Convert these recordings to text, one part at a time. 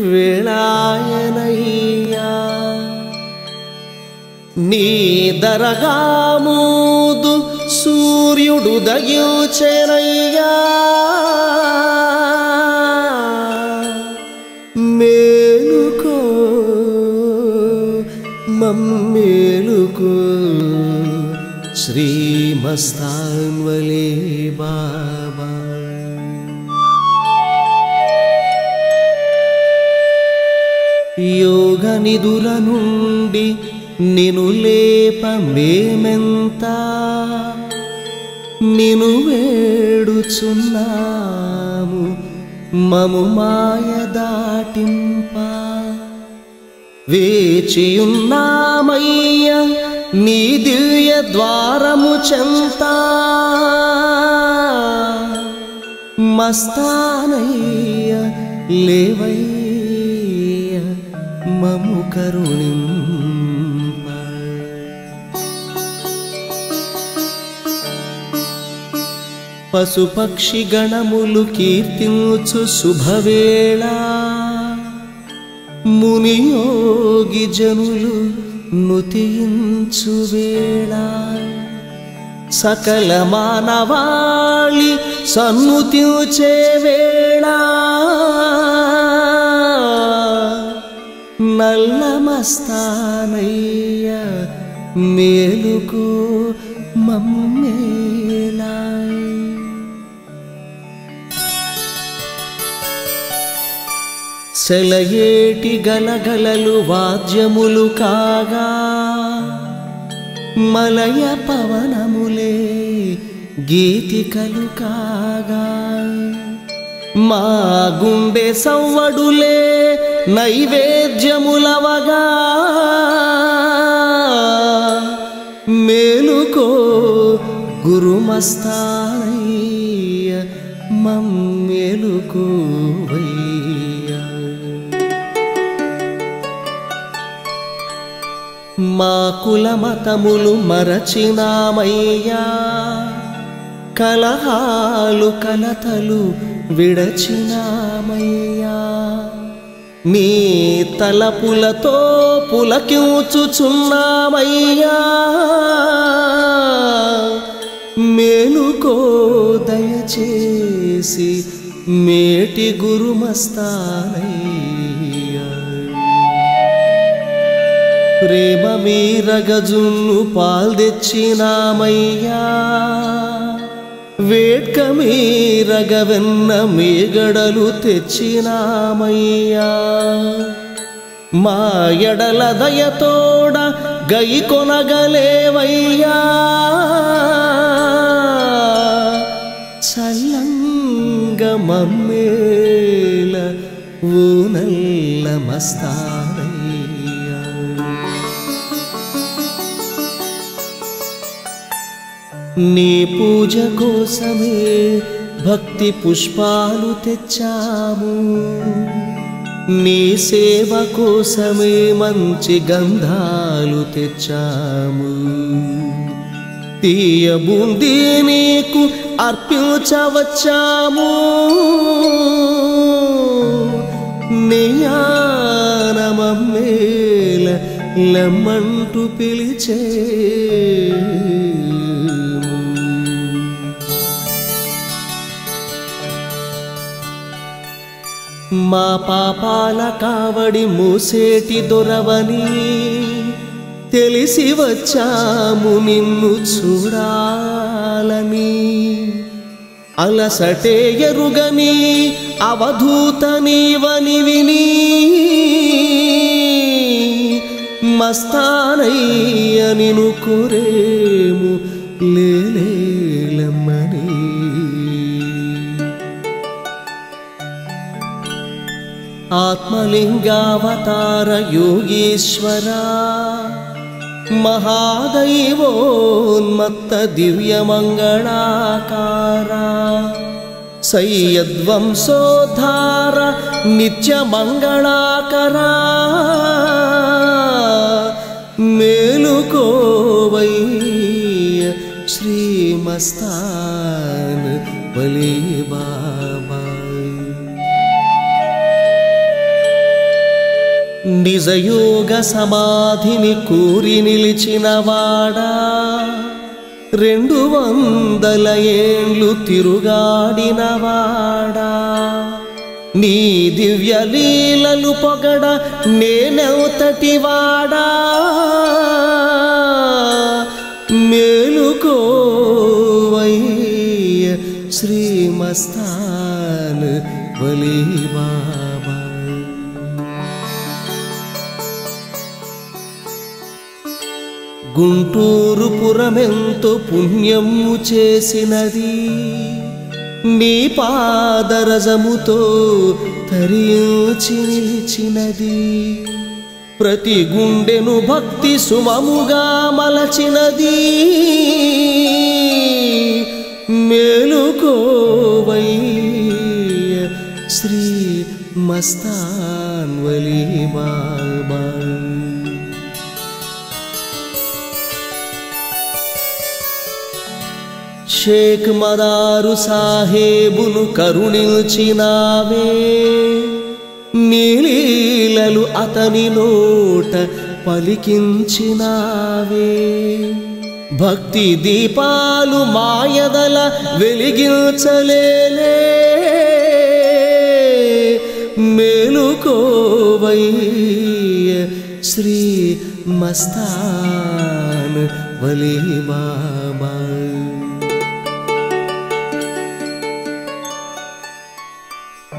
వేళాయనయ్యా. నీ దరగామూదు సూర్యుడు దయుచెరయ్యా మేలుకో మమ్మేలుకో శ్రీమస్తాన్వలే బా యుగ నిధుల నుండి నిను లేప మేమెంత నిను వేడుచున్నాము మము మాయ దాటింప. వేచియున్నామయ్య నీ దివ్య ద్వారము చెంత. మస్తానయ్య లేవయ్య. మము కరుణింప పశుపక్షి గణములు కీర్తించు శుభవేళ. మునియోగి జనులు నుతించు వేళ సకల మానవాళి సన్నుతించే వేళ నల్ల మస్తానయ్య మేలుకు మమ్మేలా సెలయేటి గలగలలు వాద్యములు కాగా మలయ పవనములే గీతికలు కాగా. మా గుండె సవ్వడులే నైవేద్యములవగా మేలుకో గురుమస్తానయ్య మమ్మేలుకో మా కులమతములు మరచినామయ్యా కలహాలు కలతలు విడచినామయ్యా. మీ తలపులతో పులకించుచున్నామయ్యా. మేలుకో దయచేసి మేటి గురుమస్తానయ్యా. ప్రేమ మీరగజున్ను పాల్దెచ్చినామయ్యా. వేట్కమీ రగవెన్న మీగడలు తెచ్చినామయ్యా. మా ఎడల దయతోడ గై కొనగలేవయ్యా. చల్లంగ మమ్మేల ఊనల్ల మస్తా నీ పూజ కోసమే భక్తి పుష్పాలు తెచ్చాము. నీ సేవ కోసమే మంచి గంధాలు తెచ్చాము. తీయ బూందీ నీకు అర్పించవచ్చాము. నియానమమ్మేల లమ్మంటూ పిలిచే మా పాపాల కావడి మూసేటి దొరవని తెలిసి వచ్చాము నిన్ను చూడాలని. అలసటే ఎరుగని అవధూత నీవని విని మస్తానయ్య నిను కోరేము లేలేలమ్మని. ಆತ್ಮಲಿಂಗಾವತಾರ ಯೋಗೀಶ್ವರ ಮಹಾದೈವೋನ್ಮತ್ತ ದಿವ್ಯ ಮಂಗಳಾಕಾರ ಸೈಯದ್ ನಿತ್ಯ ಮಂಗಳಾಕರ ಮೇಲುಕೋವೈ ಶ್ರೀಮಸ್ತಾನ ಬಲಿಬಾ నిజయోగ సమాధిని కూరి నిలిచినవాడా రెండు వందల ఏండ్లు తిరుగాడినవాడా నీ దివ్య లీలలు పొగడ నేనెవతటివాడా గుంటూరు పురమెంతో పుణ్యము చేసినది. నీ పాదరజముతో తరించి నిలిచినది. ప్రతి గుండెను భక్తి సుమముగా మలచినది. మేలుకోవై శ్రీ మస్తాన్వలి బాల్బా షేక్ మదారు సాహేబును కరుణించినావే. నీలీలలు అతని నోట పలికించినావే. భక్తి దీపాలు మాయదల వెలిగించలేలే. మేలుకోవయ్య శ్రీ మస్తాన్ వలి బాబా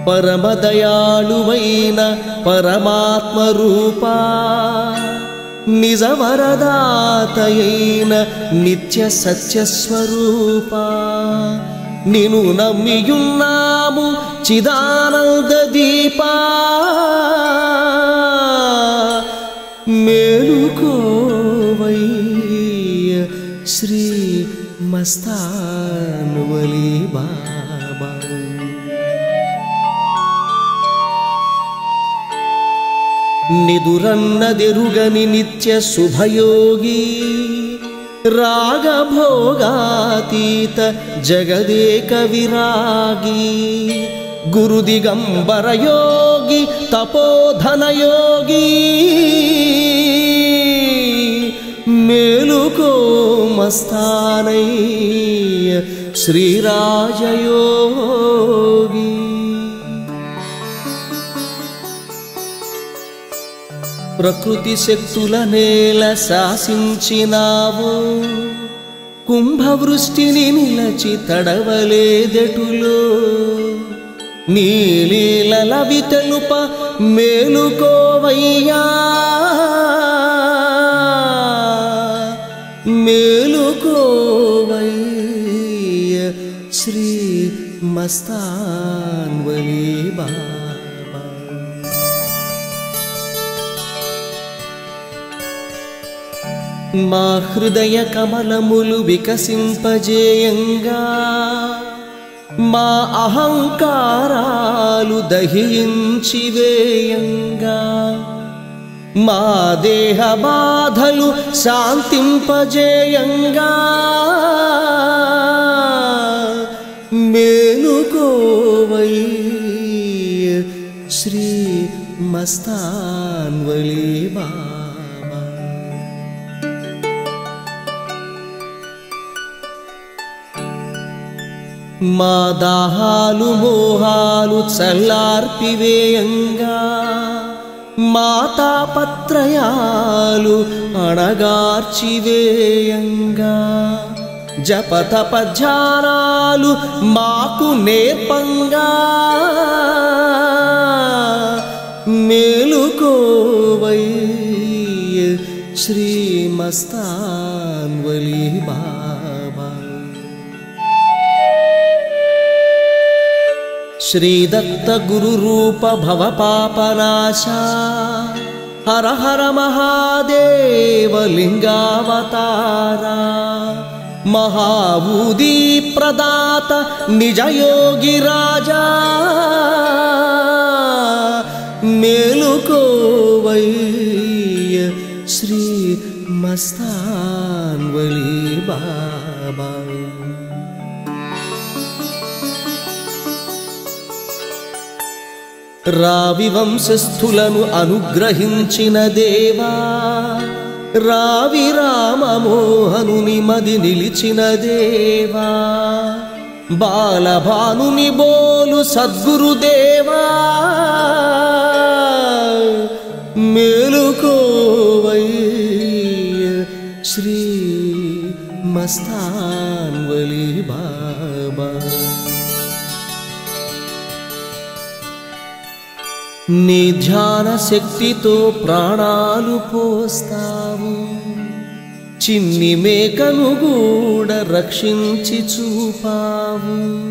పరమదయాళువైన పరమాత్మ రూపా నిజ వరదాతయైన నిత్య సత్యస్వరూపా నిను నమ్మియున్నాము చిదానంద దీపా మేలుకోవై శ్రీ మస్తా నిదురన్నదెరుగని నిత్య శుభయోగి. రాగభోగాతీత జగదేక విరాగి గురుదిగంబరయోగి తపోధనయోగి. మేలుకో మస్తానయ్య శ్రీరాజయోగి. ప్రకృతి శక్తుల నేల శాసించినావు. కుంభవృష్టిని నిలచి తడవలేదెటులో. నీలీలవి వితలుప మేలుకోవయ్యా. మేలుకోవయ్య శ్రీ మస్తాన్ మా హృదయ కమలములు వికసింపజేయంగా. మా అహంకారాలు దహించి వేయంగా. మా దేహ బాధలు శాంతింపజేయంగా. మేలుకోవై శ్రీ మస్తాన్ మా దాహాలు మోహాలు చల్లార్పివేయంగా మా తాపత్రయాలు అణగార్చివేయంగా జపతపధ్యానాలు మాకు నేర్పంగా. మేలుకోవయ్య శ్రీ श्रीदत्तगुरुरूपभवपापनाशा। हर हर महादेव लिंगवत महाभूदि प्रदात निज महादेवलिङ्गावतारा महाबुधिप्रदात निजयोगिराजा मेलुकोवै श्रीमस्ता। రావి వంశస్థులను అనుగ్రహించిన దేవా రావి రామమోహనుని మది నిలిచిన దేవా బాలభానుని బోలు సద్గురుదేవా మేలుకోవై శ్రీ మస్తా నీ ధ్యాన శక్తితో ప్రాణాలు పోస్తావు. చిన్ని మేకను కూడా రక్షించి చూపావు.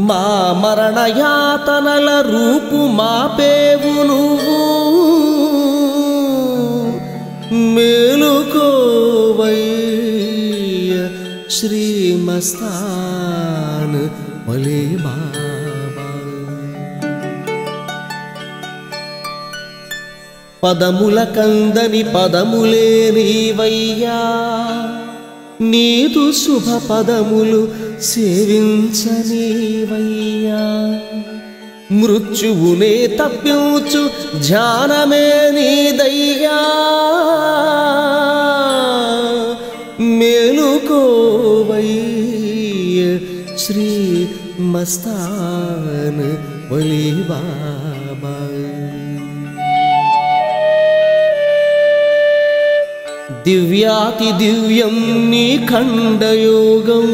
మా మరణయాతనల రూపు మాపేవు నువ్వు. మేలుకోవయ్య శ్రీమస్తాన్ మలేమా పదముల కందని పదములే నీవయ్యా. నీదు శుభ పదములు సేవించనీవయ్యా మృత్యువునే తప్పించు ధ్యానమే నీదయ్యా. మేలుకోవయ్య శ్రీ మస్తాన్ వలివా. దివ్యాతి దివ్యం నీ ఖండయోగం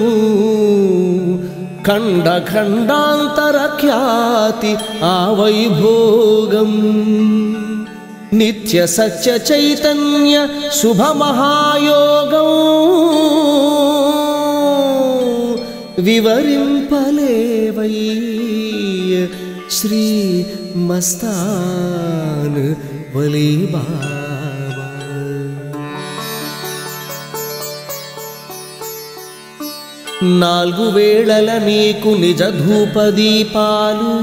ఖండ ఖండాంతర ఖ్యాతి ఆ వైభోగం నిత్య సత్య చైతన్య శుభ మహాయోగం వివరింపలేవయ్య శ్రీ మస్తాన్ వలీబా నాలుగు వేళల నీకు నిజ ధూపదీపాలు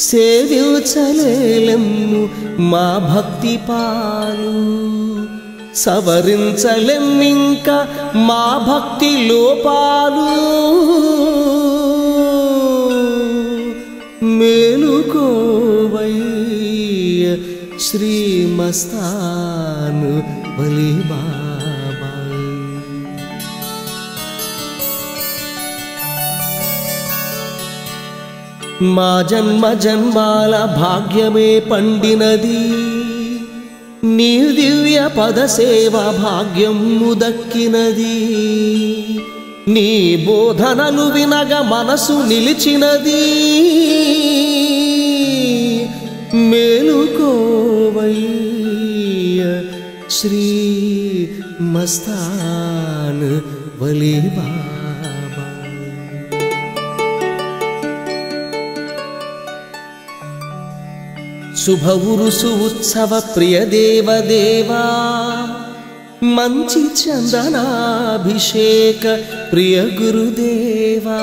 సేవించలేము మా భక్తి పాలు సవరించలెమ్మింక మా భక్తి లోపాలు. మేలుకోవై శ్రీమస్తాను బలి మా జన్మ జన్మాల భాగ్యమే పండినది. నీ దివ్య పద సేవ భాగ్యము దక్కినది నీ బోధనలు వినగ మనసు నిలిచినది. మేలుకోవయ్య శ్రీ మస్తాన్ వలి శుభ ఉరుసు ఉత్సవ ప్రియ దేవదేవా మంచి చందనాభిషేక ప్రియ గురుదేవా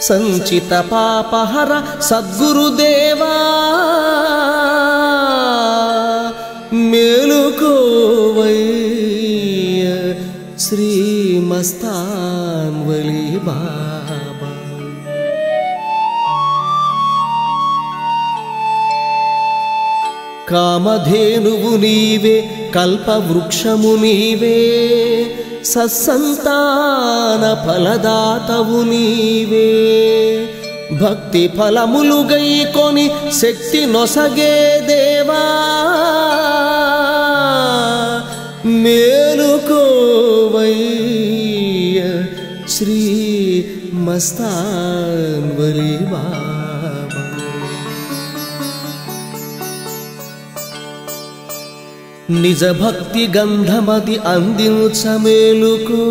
సంచిత పాపహర సద్గురుదేవా మేలుకోవయ్య శ్రీమస్తాన్ వలి కామధేనువు నీవే కల్పవృక్షము నీవే. సత్సంతాన ఫలదాతవు నీవే. భక్తి ఫలములు గైకొని శక్తి నొసగే దేవా. మేలుకోవయ్య శ్రీ మస్తాన్వరివా. నిజ భక్తి గంధమతి అందించమేలుకు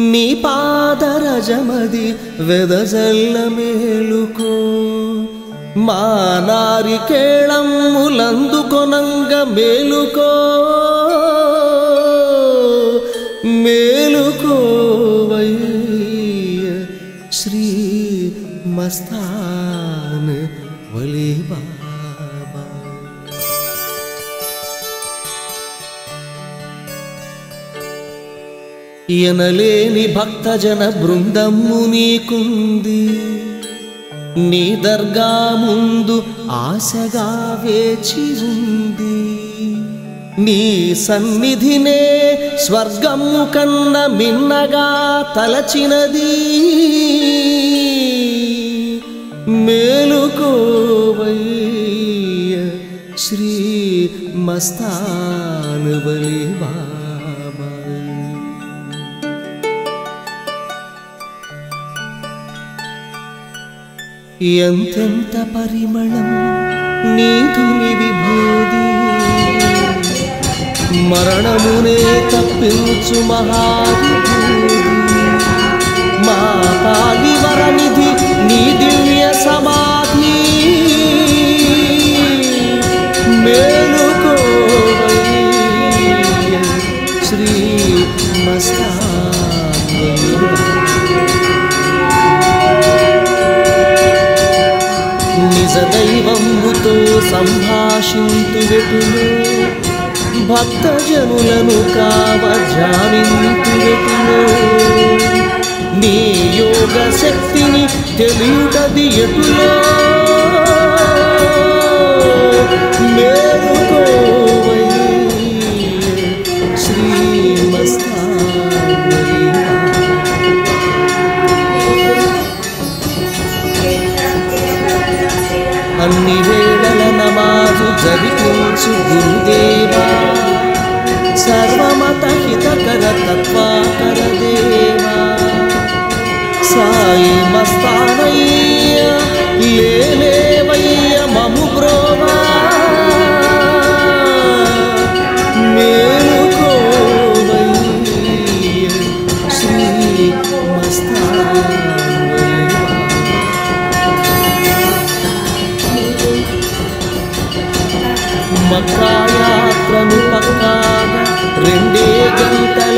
నీ పాదరజమది వెదజల్ల మేలుకు. మా నారికేళమ్ములందుకొనంగ మేలుకో. మేలుకోవయ్య శ్రీ మస్తా ఎనలేని భక్తజన బృందము నీకుంది. నీ దర్గా ముందు ఆశగా వేచి ఉంది నీ సన్నిధినే స్వర్గము కన్న మిన్నగా తలచినది. మేలుకోవయ్య శ్రీ మస్తాన్ ఎంతెంత పరిమళం నీతుని విభూది మరణమునే తప్పించు మహావిభూది. మహాపాలివరనిధి నీ దివ్య సమాధి. మేలుకోవై శ్రీ మస్తా నిజ దైవముతో సంభాషింతు వెటులు భక్తజనులను కావ జానింతు వెటులు నీ యోగ శక్తిని తెలియుటది ఎటులో? మే అన్ని వేళల నమాజు జరిపించు గురుదేవా. సర్వమత హితకర తత్వాకర దేవా. సాయి మస్త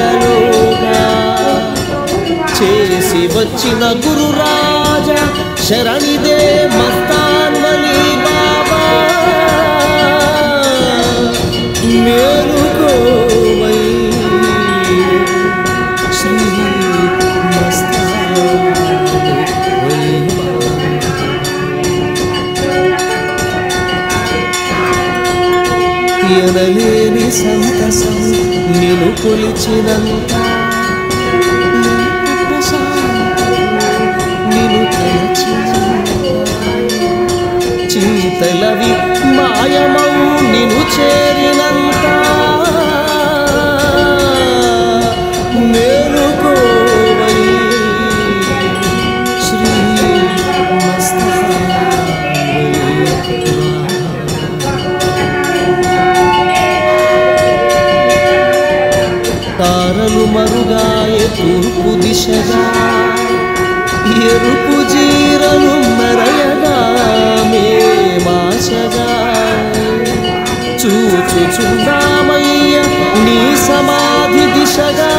గంటలలోగా చేసి వచ్చిన గురురాజ శరణిదే మస్తాన్వలి బాబా. మేలుకోవై శ్రీ ఎనలేని సంతసం కొలిచినంత చింతలవి మాయమౌ నిను చేరి తూర్పు దిశగా ఎరుపు జీరలు మరయగా మేమాశగా చూచుచుందామయ్య నీ సమాధి దిశగా.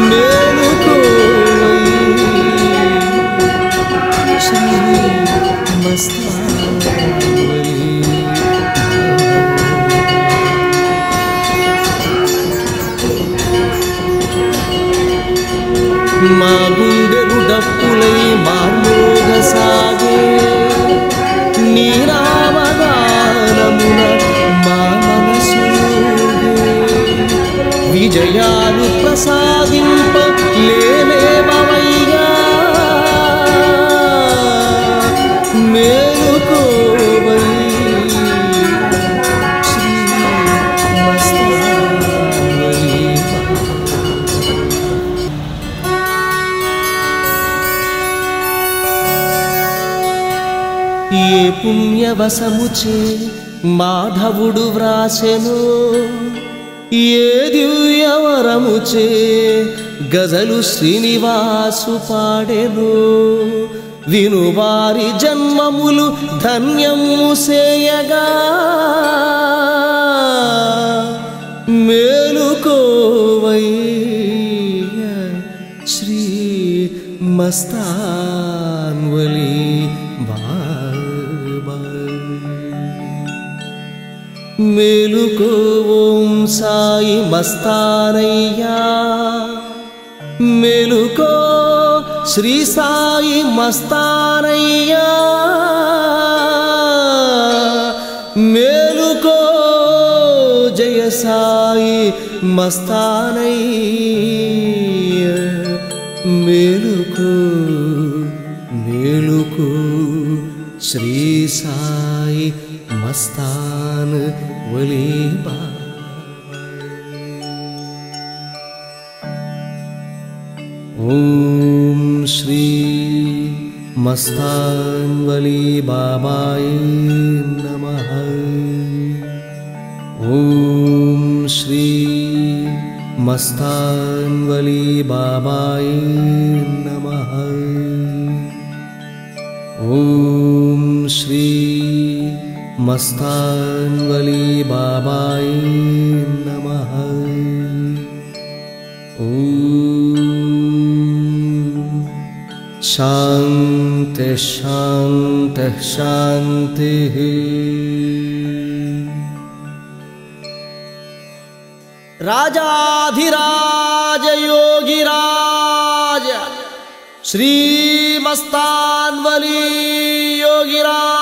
మేలుకోవై మా గుండెలు డప్పులై మార్మోగ సాగే నీరావగానమున మా మనసు విజయాలు ప్రసాదింప లేలేవయ్యా పుణ్యవశముచే మాధవుడు వ్రాసెను. ఏ దివ్యవరముచే గజలు శ్రీనివాసు పాడెను. వినువారి జన్మములు ధన్యము సేయగా. మేలుకోవయ్య శ్రీ మస్తాన్వలీ మెలుకోవం సాయి మస్తానయ్యా. మెలుకో శ్రీ సాయి మస్తానయ్యా. మేలుకో జయ సాయి మస్తానయ్యా. మేలుకో మేలుకో శ్రీ సాయి మస్తాన్. ॐ श्री मस्तान्वली बाबाय नमः। ॐ श्री मस्तान्वली बाबाय नमः। ॐ श्री मस्तान्वली बाबाय नमः। शान्ति शान्तिः शान्तिः। राजाधिराजयोगिराज श्रीमस्तान्वली योगिराज।